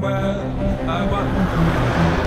well, I want to